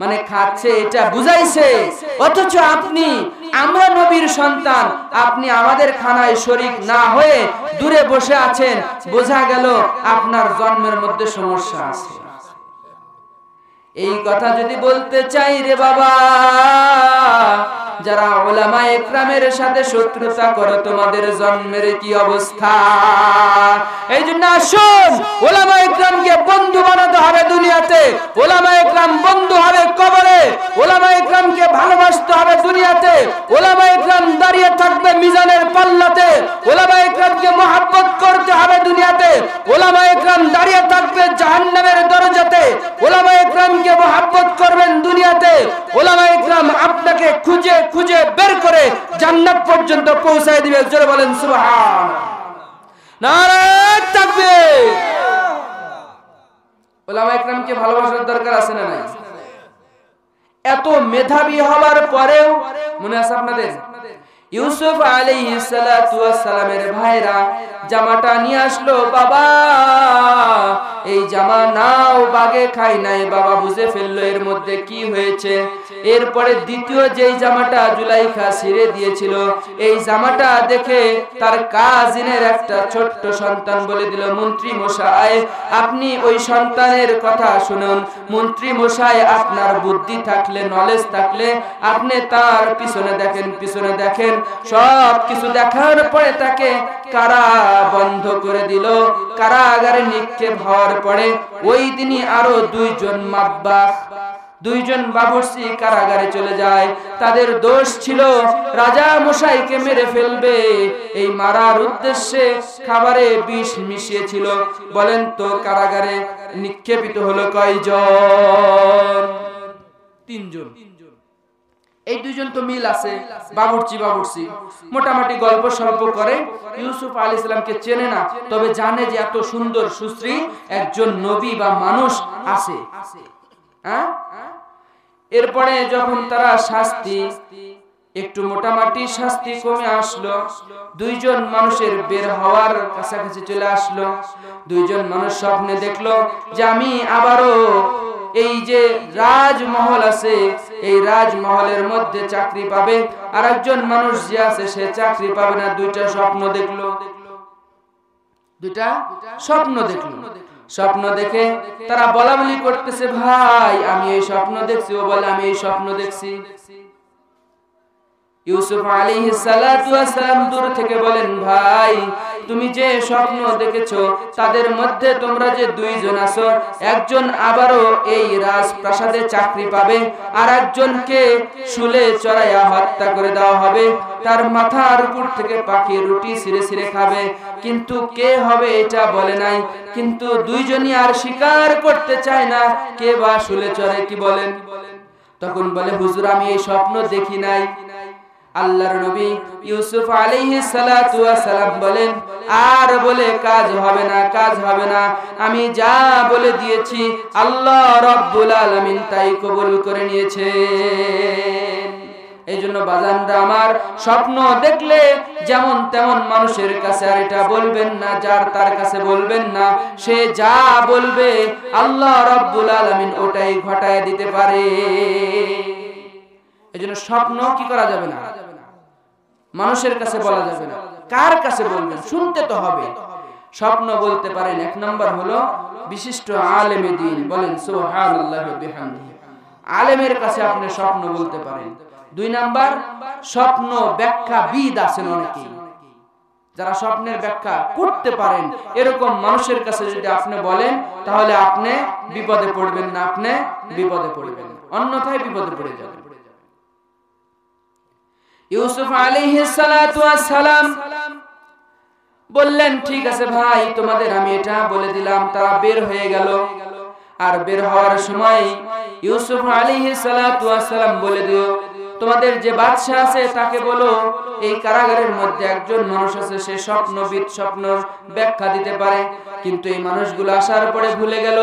মানে খাচ্ছে এটা বুঝাইছে। অথচ আপনি আমরা নবীর সন্তান আপনি আমাদের খানায় শরিক না হয়ে দূরে বসে আছেন বোঝা গেল আপনার জন্মের মধ্যে সমস্যা আছে। এই কথা যদি বলতে চাই রে বাবা যারা ওলামা একরামের সাথে শত্রুতা করে তোমাদের জন্মের কি অবস্থা? এই জন্য আসুন, ওলামা একরামকে বন্ধু বানাতে হবে দুনিয়াতে। ওলামা একরাম বন্ধু হবে কবরে। ওলামা একরামকে ভালোবাসতে হবে দুনিয়াতে। ওলামা একরাম দাঁড়িয়ে থাকবে মিজানের পাল্লাতে। ওলামা একরামকে মহাব্বত করতে হবে দুনিয়াতে। ওলামা একরাম দাঁড়িয়ে থাকবে জাহান্নামের দরজাতে। ওলামা একরামকে মহাব্বত করবেন দুনিয়াতে। ওলামা একরাম আপনাকে খুঁজে খুঁজে বের করে জান্নাত পর্যন্ত পৌঁছায় দিবে। জোরে বলেন, সুবহান। ভালোবাসার দরকার আছে না নাই? এত মেধাবী হওয়ার পরেও মনে আছে আপনাদের? ইউসুফ সালামের ভাইরা জামাটা নিয়ে আসলো, বাবা, এই জামা নাও, বাগে খাই নাই। বাবা বুঝে ফেলল, এর মধ্যে কি হয়েছে? এরপরে দ্বিতীয় যেই জামাটা জুলাইখা ছিঁড়ে দিয়েছিল, এই জামাটা দেখে তার কাজিনের একটা ছোট্ট সন্তান বলে দিল, মন্ত্রী মশাই, আপনি ওই সন্তানের কথা শুনুন। মন্ত্রী মশাই, আপনার বুদ্ধি থাকলে নলেজ থাকলে, আপনি তার পিছনে দেখেন পিছনে দেখেন। সব কিছু দেখার পরে তাকে কারা বন্ধ করে দিল। কারাগারে নিক্ষেপ হওয়ার পরে ওই দিনই আরও দুইজন মাব্বা দুইজন বাবুর্চি কারাগারে চলে যায়। তাদের দোষ ছিল, রাজা মশাইকে মেরে ফেলবে। এই মারার উদ্দেশ্যে খাবারে বিষ মিশিয়েছিল। বলেন তো, কারাগারে নিক্ষেপিত হলো কয়জন? তিনজন। এই দুইজন তো মিল আছে, বাবুর্চি বাবুর্চি। মোটামুটি গল্প সল্প করে। ইউসুফ আলী ইসলামকে চেনে না, তবে জানে যে এত সুন্দর সুশ্রী একজন নবী বা মানুষ আছে। হ্যাঁ? এরপরে যখন তারা শাস্তি, একটু মোটামুটি শাস্তি কমে আসলো, দুইজন মানুষের বের হওয়ার কাছাকাছি চলে আসলো। দুইজন মানুষ স্বপ্নে দেখল যে আমি আবারও এই যে রাজমহল আছে, এই রাজমহলের মধ্যে চাকরি পাবে। আর একজন মানুষ যে আছে, সে চাকরি পাবে না, দুইটা স্বপ্ন দেখল। দুইটা স্বপ্ন দেখল। স্বপ্ন দেখে তারা বলা বলি করতেছে, ভাই, আমি এই স্বপ্ন দেখছি, ও বলে, আমি এই স্বপ্ন দেখছি। ইউসুফ সালাতু ওয়াসালাম দূর থেকে বলেন, ভাই, তুমি যে স্বপ্ন দেখেছ, তাদের মধ্যে তোমরা যে দুইজন আছো, একজন আবারও এই রাজপ্রাসাদে চাকরি পাবে আর একজনকে শুলে চড়াইয়া হত্যা করে দেওয়া হবে। তার মাথার উপর থেকে পাখি রুটি খাবে। কিন্তু কে হবে এটা বলে নাই। কিন্তু দুইজনই আর স্বীকার করতে চায় না। কে বা শুলে চড়ে কি বলেন? তখন বলে, হুজুর, আমি এই স্বপ্ন দেখি নাই। আল্লাহর নবী ইউসুফ আলাইহিস সালাতু সালাম বলেন, আর বলে কাজ হবে না, কাজ হবে না। আমি যা বলে দিয়েছি, আল্লাহ রাব্বুল আলামিন তাই কবুল করে নিয়েছে এই জন্য বাজানরা আমার স্বপ্ন দেখলে যেমন তেমন মানুষের কাছে আর এটা বলবেন না, যার তার কাছে বলবেন না, সে যা বলবে আল্লাহ রাব্বুল আলামিন ওটাই ঘটায় দিতে পারে। এই জন্য স্বপ্ন কি করা যাবে না? মানুষের কাছে বলা যাবে না। কার কাছে বলবেন? শুনতে তো হবে। স্বপ্ন বলতে পারেন এক নম্বর হলো বিশিষ্ট আলেমে দিন। বলেন আলেমের কাছে আপনি স্বপ্ন বলতে পারেন। দুই নাম্বার স্বপ্ন ব্যাখ্যা বিদ আছেন অনেকেই। যারা স্বপ্নের ব্যাখ্যা করতে পারেন এরকম মানুষের কাছে যদি আপনি বলেন তাহলে আপনি বিপদে পড়বেন না আপনি বিপদে পড়বেন অন্যথায় বিপদে পড়ে যাবেন। ইউসুফ সালাম বললেন, ঠিক আছে ভাই, তোমাদের আমি এটা বলে দিলাম তারা বের হয়ে গেল। আর বের হওয়ার সময় ইউসুফ সালাতু সালাম বলে দিও তোমাদের যে বাদশা আছে, তাকে বলো, এই কারাগারের মধ্যে একজন মানুষ আছে, সে স্বপ্নবিদ, স্বপ্ন ব্যাখ্যা দিতে পারে। কিন্তু এই মানুষগুলো আসার পরে ভুলে গেল,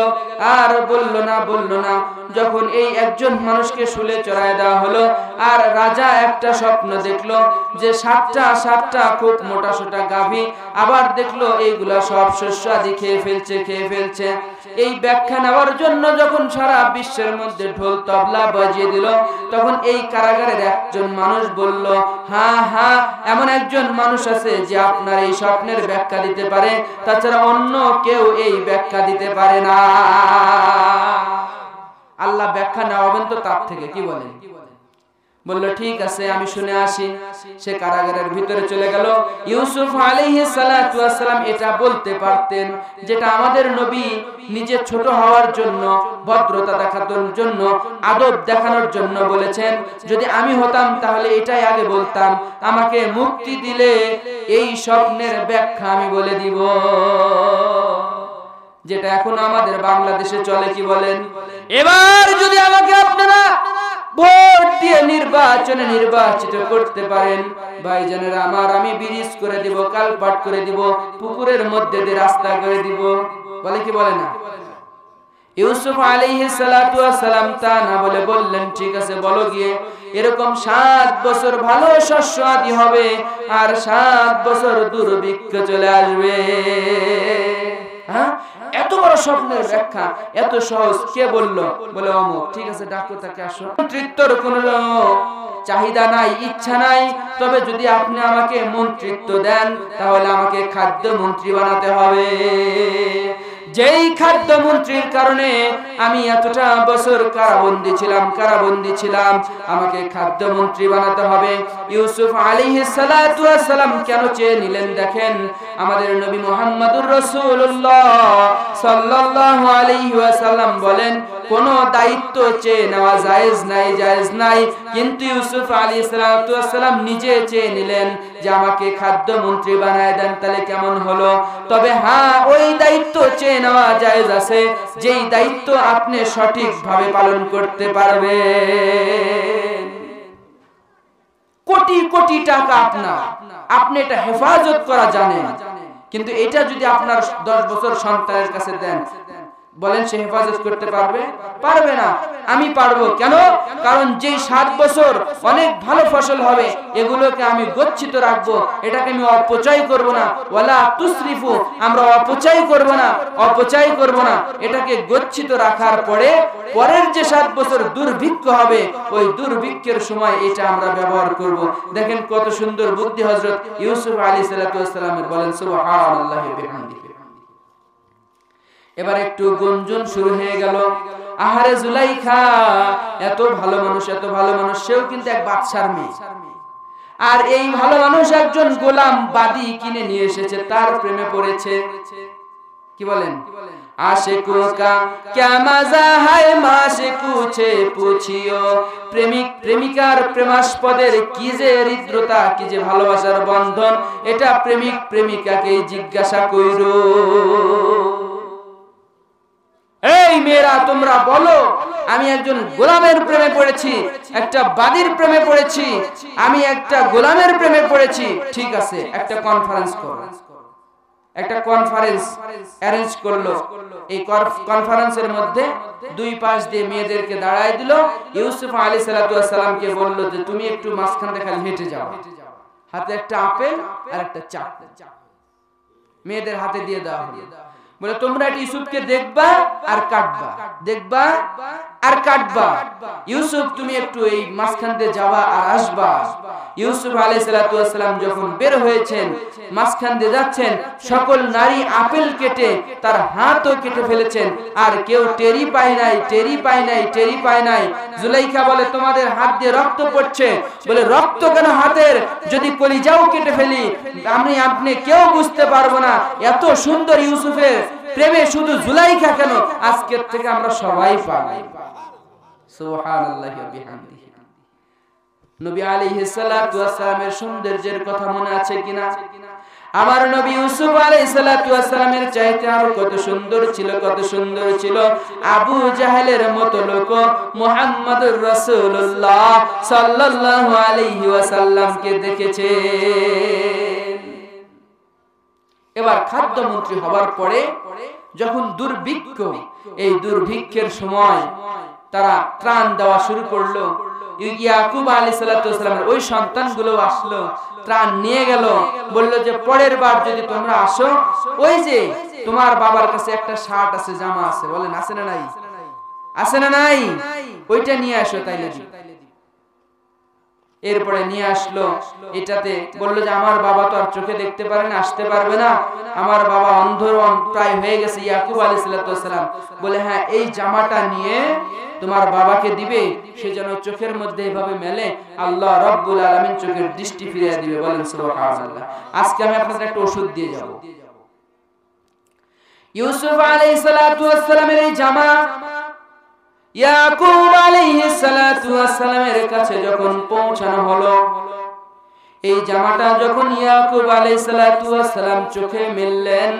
আর বলল না বলল না। যখন এই একজন মানুষকে শুলে চড়ায় দেওয়া হলো, আর রাজা একটা স্বপ্ন দেখল, যে সাতটা সাতটা খুব মোটা সোটা গাভী, আবার দেখল, এইগুলা সব শস্য আদি খেয়ে ফেলছে খেয়ে ফেলছে। এই ব্যাখ্যা নেওয়ার জন্য যখন সারা বিশ্বের মধ্যে ঢোল তবলা বাজিয়ে দিল, তখন এই কারাগারের একজন মানুষ বলল, হা হা, এমন একজন মানুষ আছে যে আপনার এই স্বপ্নের ব্যাখ্যা দিতে পারে, তাছাড়া অন্য কেউ এই ব্যাখ্যা দিতে পারে না। আল্লাহ ব্যাখ্যা নেওয়াবেন তো তার থেকে কি বলেন? বলল ঠিক আছে আমি শুনে আসি। সে কারাগারের ভিতরে চলে গেল। ইউসুফ ওয়াসসালাম এটা বলতে পারতেন যেটা আমাদের নবী নিজে ছোট হওয়ার জন্য ভদ্রতা দেখানোর জন্য আদব দেখানোর জন্য বলেছেন। যদি আমি হতাম তাহলে এটাই আগে বলতাম আমাকে মুক্তি দিলে এই স্বপ্নের ব্যাখ্যা আমি বলে দিব। যেটা এখন আমাদের বাংলাদেশে চলে কি বলেন? এবার যদি আমাকে আপনারা নির্বাচনে নির্বাচিত করতে পারেন। আমার আমি করে দিব করে দিব, পুকুরের মধ্যে দিয়ে রাস্তা করে দিব। বলে কি বলে না? ইউসুফ সালাম তা না বলে বললেন, ঠিক আছে, বলো গিয়ে, এরকম সাত বছর ভালো শস্য আদি হবে আর সাত বছর দুর্ভিক্ষ চলে আসবে। হ্যাঁ? এত বড় স্বপ্নের ব্যাখ্যা এত সহজ, কে বলল? বলে, অমুক, ঠিক আছে, ডাক্তার তাকে আসো। মন্ত্রিত্বর কোন চাহিদা নাই, ইচ্ছা নাই, তবে যদি আপনি আমাকে মন্ত্রিত্ব দেন, তাহলে আমাকে খাদ্য মন্ত্রী বানাতে হবে। যেই খাদ্য মন্ত্রীর কারণে আমি এতটা বছর কারাবন্দি ছিলাম কারাবন্দি ছিলাম, আমাকে খাদ্য মন্ত্রী বানাতে হবে। ইউসুফ আলী সালাম কেন চেয়ে নিলেন দেখেন? আমাদের নবী মোহাম্মদুর রসুল্লাহ সাল্লাহ আলাইহি ওয়াসাল্লাম বলেন কোন দায়িত্ব চেয়ে নেওয়া জায়েজ নাই জায়েজ নাই। কিন্তু ইউসুফ সালাতু সালাম নিজে চেয়ে নিলেন যে আমাকে খাদ্য মন্ত্রী বানায় দেন, তাহলে কেমন হলো? তবে হ্যাঁ ওই দায়িত্ব চেয়ে নেওয়া জায়েজ আছে, যেই দায়িত্ব আপনি সঠিকভাবে পালন করতে পারবে কোটি কোটি টাকা আপনার। আপনি এটা হেফাজত করা জানেন। কিন্তু এটা যদি আপনার দশ বছর সন্তানের কাছে দেন বলেন সে হেফাজত করতে পারবে? পারবে না। আমি পারব কেন? কারণ যে সাত বছর অনেক ভালো ফসল হবে, এগুলোকে আমি গচ্ছিত রাখব। এটাকে আমি অপচয় করব না। ওয়ালা তুসরিফু, আমরা অপচয় করব না, অপচয় করব না। এটাকে গচ্ছিত রাখার পরে, পরের যে সাত বছর দুর্ভিক্ষ হবে, ওই দুর্ভিক্ষের সময় এটা আমরা ব্যবহার করব। দেখেন কত সুন্দর বুদ্ধি হজরত ইউসুফ আলী সাল্লামের বলেন ওয়া বিহামদিহি। এবার একটু গুঞ্জন শুরু হয়ে গেল। আহারে জুলাইখা, এত ভালো মানুষ, এত ভালো মানুষ, সেও কিন্তু এক বাচ্চার মেয়ে। আর এই ভালো মানুষ একজন গোলাম বাদি কিনে নিয়ে এসেছে, তার প্রেমে পড়েছে। কি বলেন? আশিকু কা ক্যা মজা হায় মাসে পুছে পুছিও। প্রেমিক, প্রেমিকার প্রেমাস্পদের কি যে হৃদ্রতা, কি যে ভালোবাসার বন্ধন, এটা প্রেমিক প্রেমিকাকে জিজ্ঞাসা কইরো। এই মেয়েরা, তোমরা বলো, আমি একজন গোলামের প্রেমে পড়েছি, একটা বাদীর প্রেমে পড়েছি, আমি একটা গোলামের প্রেমে পড়েছি, ঠিক আছে, একটা কনফারেন্স করো। একটা কনফারেন্স অ্যারেঞ্জ করল। এই কনফারেন্সের মধ্যে দুই পাশ দিয়ে মেয়েদেরকে দাঁড়ায় দিল। ইউসুফ আলী সালাতামকে বলল যে, তুমি একটু মাঝখান থেকে হেঁটে যাও। হাতে একটা আপেল আর একটা চাপ মেয়েদের হাতে দিয়ে দেওয়া হলো। বলে তোমরা ইউসুফকে দেখবা আর কাটবা। দেখবা? আর কাটবা। ইউসুফ, তুমি একটু এই মাঝখান দিয়ে যাওয়া আর আসবা। ইউসুফ আলাইসালাম যখন বের হয়েছেন, মাঝখান দিয়ে যাচ্ছেন, সকল নারী আপেল কেটে তার হাতও কেটে ফেলেছেন। আর কেউ টেরি পায় নাই, টেরি পায় নাই, টেরি পায় নাই। জুলাইখা বলে, তোমাদের হাত দিয়ে রক্ত পড়ছে। বলে, রক্ত কেন হাতের? যদি কলিজাও কেটে ফেলি, আমি, আপনি কেউ বুঝতে পারব না। এত সুন্দর ইউসুফের প্রেমে শুধু জুলাইখা কেন? আজকের থেকে আমরা সবাই পাই নবী সালামের সৌন্দর্যের কথা মনে আছে কিনা? আমার নবী ইউসুফ চাইতে আরও কত সুন্দর ছিল, কত সুন্দর ছিল। আবু জাহেলের মতো লোক মুহাম্মদুর রাসূলুল্লাহ সাল্লাল্লাহু আলাইহি ওয়াসাল্লামকে দেখেছে। এবার খাদ্য মন্ত্রী হবার পরে যখন দুর্ভিক্ষ, এই দুর্ভিক্ষের সময় তারা ত্রাণ দেওয়া শুরু করল। ইয়াকুব আলী ওই সন্তানগুলো আসলো, ত্রাণ নিয়ে গেল, বলল যে, পরের বার যদি তোমরা আসো, ওই যে তোমার বাবার কাছে একটা শার্ট আছে, জামা আছে। বলেন, আছে না নাই? আছে না নাই। ওইটা নিয়ে আসো তাইলে। এরপরে নিয়ে আসলো। এটাতে বলল যে, আমার বাবা তো আর চোখে দেখতে পারে না, আসতে পারবে না। আমার বাবা অন্ধ প্রায় হয়ে গেছে ইয়াকুব আলী সাল্লাম বলে হ্যাঁ এই জামাটা নিয়ে তোমার বাবাকে দিবে, সে যেন চোখের মধ্যে এভাবে মেলে। আল্লাহ রব্বুল আলমিন চোখের দৃষ্টি ফিরিয়ে দিবে। বলেন আজকে আমি আপনাদের একটা ওষুধ দিয়ে যাব। ইউসুফ আলাইহিস সালাতু এই জামা ইয়াকুব আলাইহিস সালাতু ওয়াসসালামের কাছে যখন পৌঁছানো হলো, এই জামাটা যখন ইয়াকুব আলাইহিস সালাতু ওয়াস চোখে মিললেন,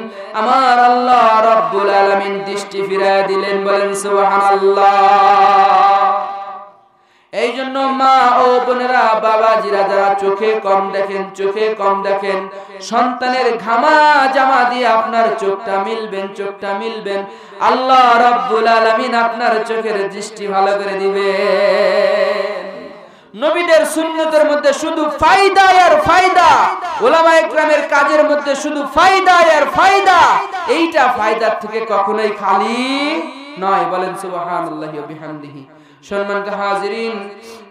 আমার আল্লাহ রাব্বুল আলামিন দৃষ্টি ফিরায় দিলেন, বলেন সুবহানাল্লাহ। এই জন্য মা ও বোনেরা, বাবাজিরা যারা চোখে কম দেখেন, চোখে কম দেখেন, সন্তানের ঘামা জামা দিয়ে আপনার চোখটা মিলবেন চোখটা মিলবেন। আল্লাহ রাব্বুল আলামিন আপনার চোখের দৃষ্টি ভালো করে দিবেন। নবীদের সুন্নতের মধ্যে শুধু ফায়দা আর ফায়দা। ওলামা একরামের কাজের মধ্যে শুধু ফায়দা আর ফায়দা। এইটা ফায়দার থেকে কখনোই খালি নয়। বলেন সুবহানাল্লাহি ওয়া বিহামদিহি। সম্মানিত হাজিরিন,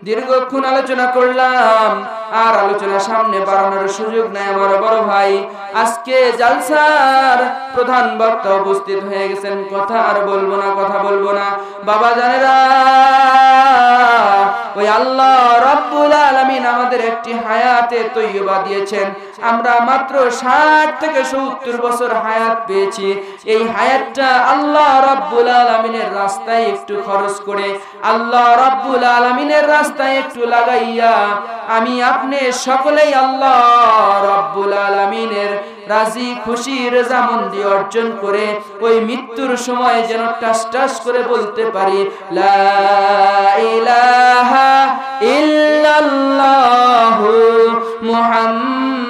দীর্ঘক্ষণ আলোচনা করলাম, আর আলোচনা সামনে বাড়ানোর সুযোগ নাই আমার বড় ভাই। আজকে জালসার প্রধান বক্তা উপস্থিত হয়ে গেছেন, কথা আর বলব না, কথা বলব না। বাবা জানেরা, ওই আল্লাহ রব্বুল একটি হায়াতে তৈবা দিয়েছেন। আমরা মাত্র ষাট থেকে সত্তর বছর হায়াত পেয়েছি। এই হায়াতটা আল্লাহ রব্বুল আলমিনের রাস্তায় একটু খরচ করে, আল্লাহ রব্বুল আলমিনের রাস্তায় একটু লাগাইয়া, আমি আপনি সকলেই আল্লাহ রব্বুল আলমিনের রাজি খুশি রেজামন্দি অর্জন করে, ওই মৃত্যুর সময় যেন টাস টাস করে বলতে পারি, লা ইলাহা ইল্লাল্লাহু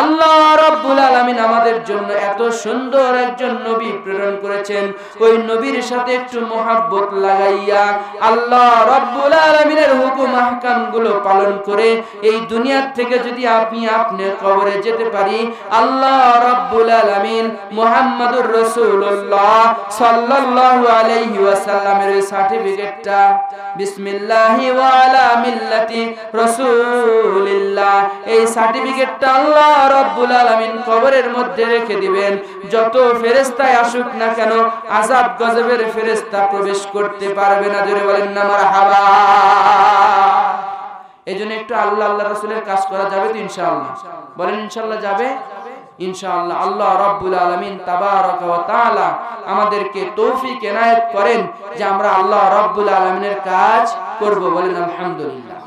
আল্লাহ রব্বুল আলামিন আমাদের জন্য এত সুন্দর একজন নবী প্রেরণ করেছেন। ওই নবীর সাথে একটু মোহাব্বত লাগাইয়া আল্লাহ রব্বুল আলামিনের হুকুম আহকামগুলো পালন করে এই দুনিয়ার থেকে যদি আপনি আপনি কবরে যেতে পারি, আল্লাহ রব্বুল আলামিন মুহাম্মাদুর রাসূলুল্লাহ সাল্লাল্লাহু আলাইহি ওয়াসাল্লামের সার্টিফিকেটটা, বিসমিল্লাহি ওয়া আলা মিল্লাতি রাসূলিল্লাহ, এই সার্টিফিকেটটা আল্লাহ রব্বুল আলামিন কবরের মধ্যে রেখে দিবেন। যত ফেরেশতায় আসুক না কেন, আযাব গজবের ফেরেশতা প্রবেশ করতে পারবে না। জোরে বলেন না, মারহাবা। এজন্য একটু আল্লাহ আল্লাহ রাসূলের কাজ করা যাবে তো ইনশাআল্লাহ। বলেন, ইনশাআল্লাহ যাবে? ইনশাআল্লাহ। আল্লাহ রাব্বুল আলামিন তাবারাকা ওয়া তাআলা আমাদেরকে তৌফিক এনায়েত করেন যে আমরা আল্লাহ রাব্বুল আলামিনের কাজ করব। বলেন, আলহামদুলিল্লাহ।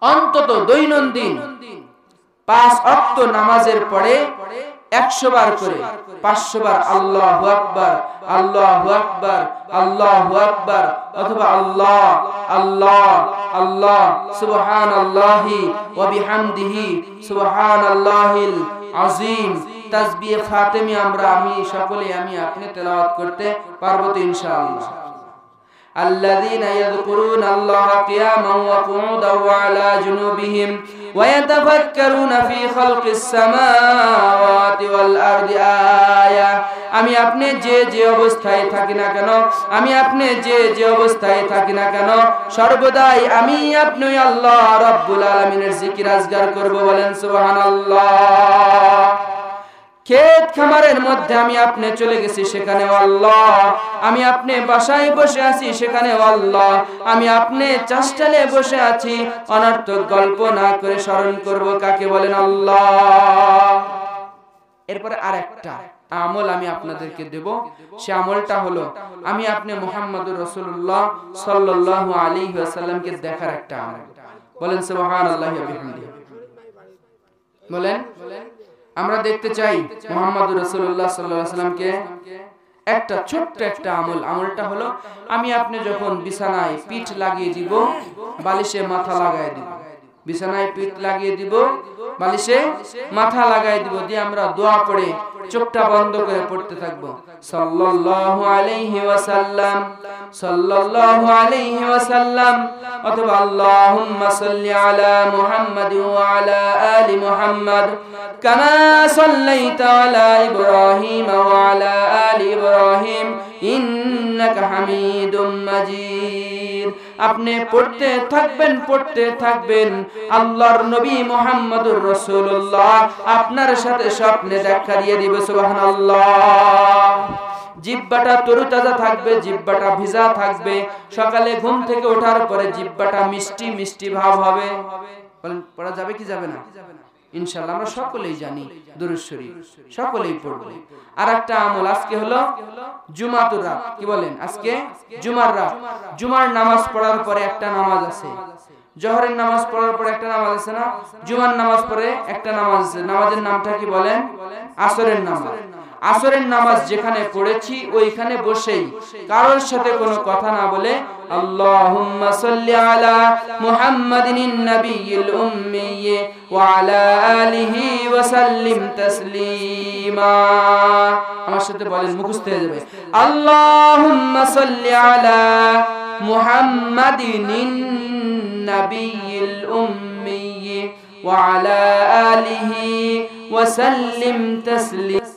অন্তত দৈনন্দিন পাঁচ অক্ত নামাজের পরে একশো বার করে, পাঁচশো বার আল্লাহ আকবার আল্লাহ আকবার আল্লাহ আকবার, অথবা আল্লাহ আল্লাহ আল্লাহ সুবহান আল্লাহি ওয়া বিহামদিহি সুবহান আল্লাহিল আজিম তাসবিহ ফাতেমি আমরা, আমি সকলে, আমি আপনি তেলাওয়াত করতে পারব তো ইনশাআল্লাহ। الذين يذكرون الله قياما وقعودا وعلى جنوبهم ويتفكرون في خلق السماوات والأرض آية আমি আপনি যে যে অবস্থায় থাকি না কেন আমি আপনি যে যে অবস্থায় থাকি না কেন সর্বদাই আমি আপনি আল্লাহ রব্বুল আলামিনের জিকির আজগার করব বলেন সুবহানাল্লাহ ক্ষেত খামারের মধ্যে আমি আপনি চলে গেছি, সেখানে আল্লাহ। আমি আপনি বাসায় বসে আছি, সেখানে আল্লাহ। আমি আপনি চাষটালে বসে আছি, অনর্থক গল্প না করে স্মরণ করব কাকে বলেন আল্লাহ। এরপরে আর একটা আমল আমি আপনাদেরকে দেব। সে আমলটা হলো, আমি আপনি মোহাম্মদ রসুল্লাহ সাল্লাল্লাহু আলাইহি ওয়াসাল্লামকে দেখার একটা আমল। বলেন সুবহানাল্লাহি ওয়া বিহামদিহি। বলেন? আমরা দেখতে চাই মোহাম্মদ রসুল্লাহ সাল্লামকে একটা ছোট্ট একটা আমল। আমলটা হলো, আমি আপনি যখন বিছানায় পিঠ লাগিয়ে দিব, বালিশে মাথা লাগাই দিব। বিছানায় পিঠ লাগিয়ে দিব, বালিশে মাথা লাগাই দিব, দিয়ে আমরা দোয়া পড়ে চোখটা বন্ধ করে পড়তে থাকব। সাল্লাল্লাহু আলাইহি ওয়াসাল্লাম, সাল্লাল্লাহু আলাইহি ওয়াসাল্লাম, অথবা আল্লাহুম্মা সাল্লি আলা মুহাম্মাদ ওয়া আলা আলি মুহাম্মাদ, কামা সাল্লাইতা আলা ইব্রাহিম ওয়া আলা আলি ইব্রাহিম আপনি পড়তে থাকবেন পড়তে থাকবেন। আল্লাহর নবী মুহাম্মদুর রাসূলুল্লাহ। আপনার সাথে স্বপ্নে দেখা দিয়ে দিবে, সুবহানাল্লাহ। জিব্বাটা তরুতাজা থাকবে, জিব্বাটা ভিজা থাকবে। সকালে ঘুম থেকে ওঠার পরে জিব্বাটা মিষ্টি মিষ্টি ভাব হবে। পড়া যাবে কি যাবে না? ইনশাল্লাহ আমরা সকলেই জানি দুরুশ্বরী সকলেই পড়ব। আর একটা আমল আজকে হলো জুমাতুর রাত। কি বলেন? আজকে জুমার রাত। জুমার নামাজ পড়ার পরে একটা নামাজ আছে। জহরের নামাজ পড়ার পরে একটা নামাজ আছে না? জুমার নামাজ পরে একটা নামাজ আছে। নামাজের নামটা কি বলেন? আসরের নামাজ। আসরের নামাজ যেখানে পড়েছি, ওইখানে বসেই। কারোর সাথে কোনো কথা না বলে, আল্লাহুম্মা সাল্লি আলা ওয়া আলা আলিহি ওয়া সাল্লিম তাসলিমা। আমার সাথে বলেন, মুখস্থ হয়ে যাবে। আল্লাহুম্মা সাল্লি আলা ওয়া আলা আলিহি ওয়া সাল্লিম তাসলিমা।